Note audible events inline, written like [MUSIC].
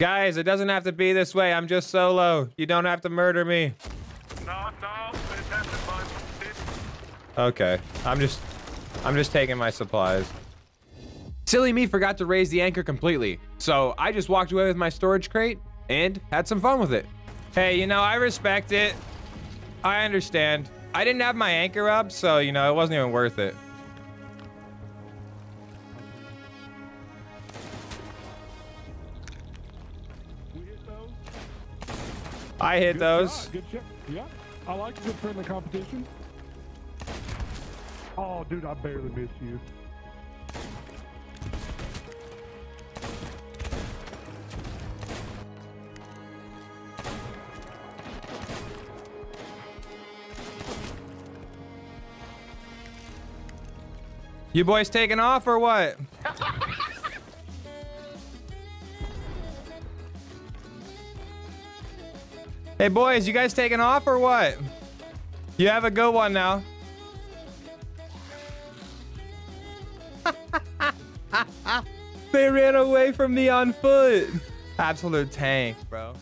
Guys, it doesn't have to be this way. I'm just solo. You don't have to murder me. No, no, it's happening, bud. Okay. I'm just I'm just taking my supplies. Silly me forgot to raise the anchor completely. So I just walked away with my storage crate and had some fun with it. Hey, you know, I respect it. I understand. I didn't have my anchor up, so you know, it wasn't even worth it. I hit Good those. shot, Good shot. Yeah, I like good friendly competition. Oh, dude, I barely missed you. You boys taking off or what? Hey boys, you guys taking off or what? You have a good one now. [LAUGHS] they ran away from me on foot. Absolute tank, bro.